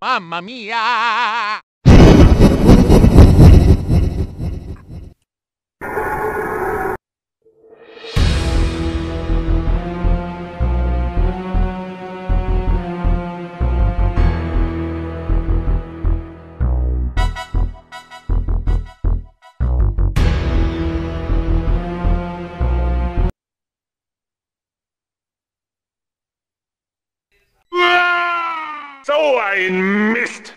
Mamma mia! so ein Mist!